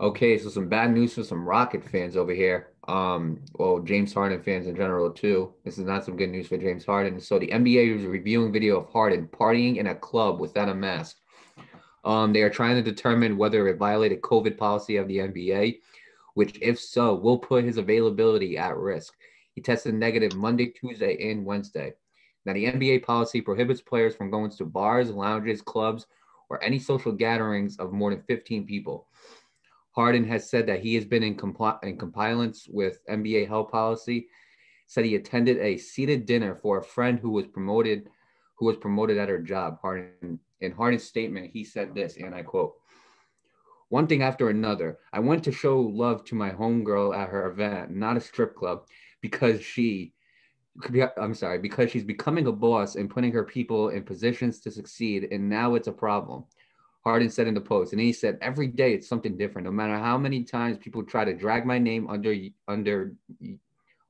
Okay, so some bad news for some Rocket fans over here. Um, well, James Harden fans in general too. This is not some good news for James Harden. So the NBA is reviewing video of Harden partying in a club without a mask. Um, they are trying to determine whether it violated COVID policy of the NBA, which, if so, will put his availability at risk. He tested negative Monday, Tuesday, and Wednesday. Now, the NBA policy prohibits players from going to bars, lounges, clubs, or any social gatherings of more than 15 people. Harden has said that he has been in, compli- in compliance with NBA health policy. Said he attended a seated dinner for a friend who was promoted, who was promoted at her job. Harden, in Harden's statement, he said this, and I quote: "One thing after another. I went to show love to my homegirl at her event, not a strip club, because she." I'm sorry, because she's becoming a boss and putting her people in positions to succeed, and now it's a problem. Harden said in the post, and he said every day it's something different. No matter how many times people try to drag my name under under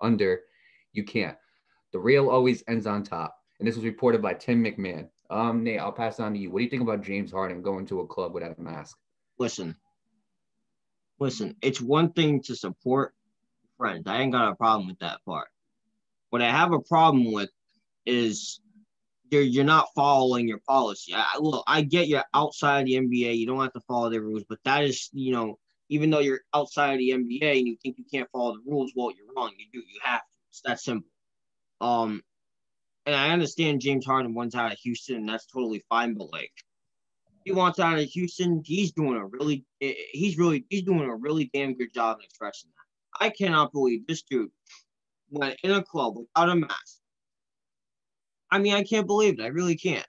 under, you can't. The real always ends on top. And this was reported by Tim McMahon. Um, Nate, I'll pass it on to you. What do you think about James Harden going to a club without a mask? Listen, listen. It's one thing to support friends. I ain't got a problem with that part. What I have a problem with is you're you're not following your policy. I, look, I get you're outside the NBA, you don't have to follow the rules, but that is, you know, even though you're outside the NBA and you think you can't follow the rules, well, you're wrong. You do. You have to. It's that simple. Um, and I understand James Harden wants out of Houston, and that's totally fine. But like, he wants out of Houston, he's doing a really, he's really, he's doing a really damn good job in expressing that. I cannot believe this dude went in a club without a mask I mean, I can't believe it. I really can't.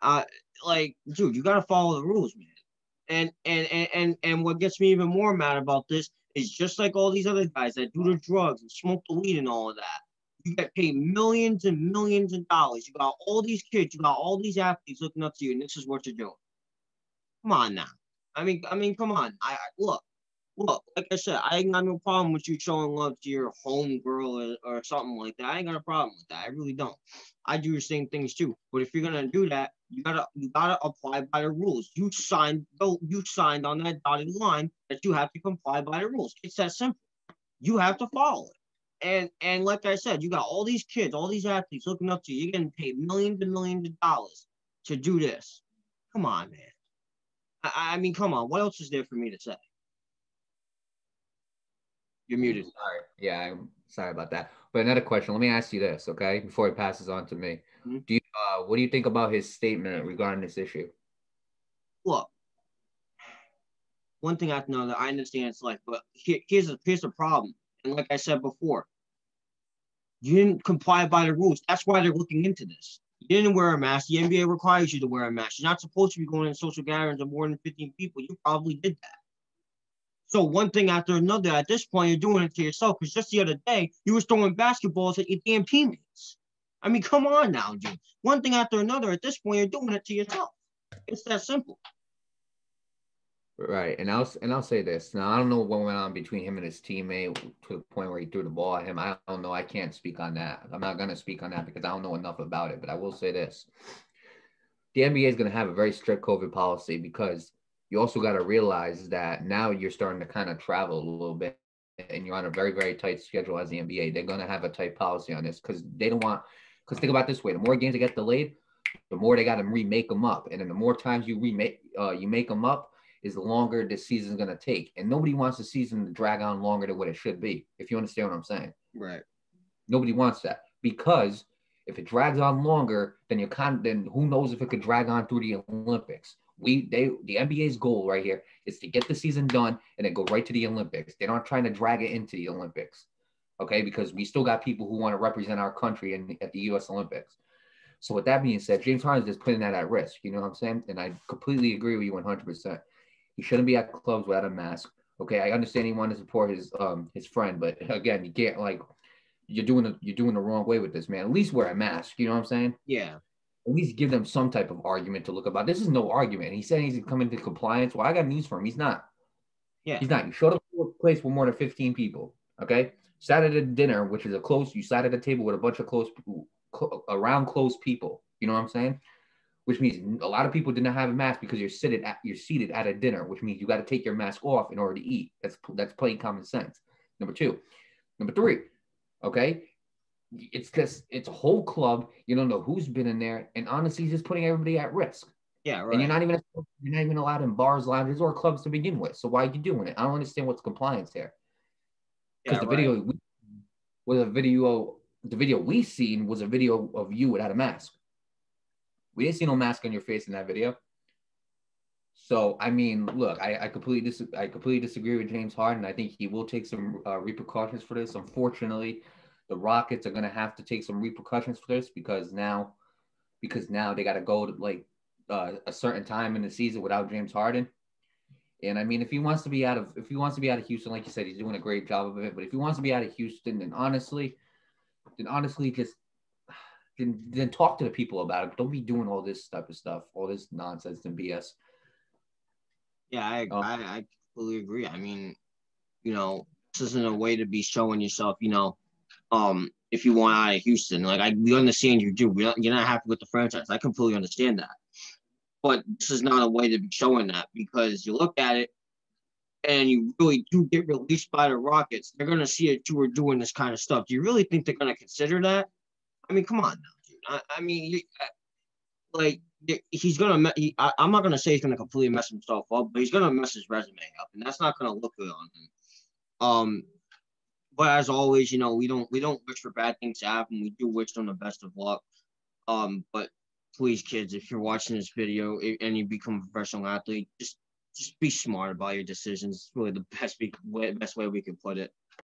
Uh, like, dude, you gotta follow the rules, man. And and and and and what gets me even more mad about this is just like all these other guys that do the drugs and smoke the weed and all of that. You get paid millions and millions of dollars. You got all these kids, you got all these athletes looking up to you, and this is what you're doing. Come on now. I mean, I mean, come on. I, I look, look, like I said, I ain't got no problem with you showing love to your home girl or, or something like that. I ain't got a problem with that. I really don't. I do the same things too. But if you're gonna do that, you gotta you gotta apply by the rules. You signed you signed on that dotted line that you have to comply by the rules. It's that simple. You have to follow it. And and like I said, you got all these kids, all these athletes looking up to you. You're getting paid millions and millions of dollars to do this. Come on, man. I, I mean, come on. What else is there for me to say? You're muted. Sorry. Yeah, I'm sorry about that. But another question. Let me ask you this, okay? Before it passes on to me, mm-hmm. do you uh, what do you think about his statement regarding this issue? Look, one thing I know that I understand it's like, but here, here's a here's the problem. And like I said before, you didn't comply by the rules. That's why they're looking into this. You didn't wear a mask. The NBA requires you to wear a mask. You're not supposed to be going in social gatherings of more than 15 people. You probably did that. So one thing after another, at this point, you're doing it to yourself. Because just the other day, you was throwing basketballs at your damn teammates. I mean, come on now, dude. One thing after another, at this point, you're doing it to yourself. It's that simple. Right, and I'll and I'll say this. Now I don't know what went on between him and his teammate to the point where he threw the ball at him. I don't know. I can't speak on that. I'm not gonna speak on that because I don't know enough about it. But I will say this: the NBA is gonna have a very strict COVID policy because you also got to realize that now you're starting to kind of travel a little bit and you're on a very, very tight schedule as the NBA. They're going to have a tight policy on this because they don't want, because think about this way the more games that get delayed, the more they got to remake them up. And then the more times you remake, uh, you make them up, is the longer the season's going to take. And nobody wants the season to drag on longer than what it should be, if you understand what I'm saying. Right. Nobody wants that because if it drags on longer, then you're can then who knows if it could drag on through the Olympics we they the NBA's goal right here is to get the season done and then go right to the Olympics. They're not trying to drag it into the Olympics, okay? Because we still got people who want to represent our country in, at the U.S. Olympics. So with that being said, James Harden is just putting that at risk. You know what I'm saying? And I completely agree with you 100. percent He shouldn't be at clubs without a mask. Okay, I understand he wanted to support his um his friend, but again, you can't like you're doing the you're doing the wrong way with this man. At least wear a mask. You know what I'm saying? Yeah at least give them some type of argument to look about. This is no argument. He said he's coming to compliance. Well, I got news for him. He's not. Yeah. He's not. You showed up to a place with more than 15 people. Okay. Sat at a dinner, which is a close, you sat at a table with a bunch of close people, cl- around close people. You know what I'm saying? which means a lot of people did not have a mask because you're seated at you're seated at a dinner, which means you got to take your mask off in order to eat. That's that's plain common sense. Number two, number three, okay, it's just it's a whole club. You don't know who's been in there, and honestly, just putting everybody at risk. Yeah, right. And you're not even you're not even allowed in bars, lounges, or clubs to begin with. So why are you doing it? I don't understand what's compliance here. Because Yeah, the video was a video. The video we seen was a video of you without a mask. We didn't see no mask on your face in that video. So I mean, look, I, I completely dis- I completely disagree with James Harden. I think he will take some uh, repercussions for this. Unfortunately, the Rockets are gonna have to take some repercussions for this because now, because now they got to go to like uh, a certain time in the season without James Harden. And I mean, if he wants to be out of if he wants to be out of Houston, like you said, he's doing a great job of it. But if he wants to be out of Houston, then honestly, then honestly, just then, then talk to the people about it. Don't be doing all this type of stuff, all this nonsense and BS. Yeah, I, Oh. I I completely agree. I mean, you know, this isn't a way to be showing yourself. You know, um, if you want out of Houston, like I we understand you do. We're not, you're not happy with the franchise. I completely understand that. But this is not a way to be showing that because you look at it and you really do get released by the Rockets. They're gonna see that you were doing this kind of stuff. Do you really think they're gonna consider that? I mean, come on now, dude. I, I mean, you, like he's gonna. He, I, I'm not gonna say he's gonna completely mess himself up, but he's gonna mess his resume up, and that's not gonna look good on him. Um, but as always, you know, we don't we don't wish for bad things to happen. We do wish them the best of luck. Um, but please, kids, if you're watching this video and you become a professional athlete, just just be smart about your decisions. It's really the best we way, best way we can put it.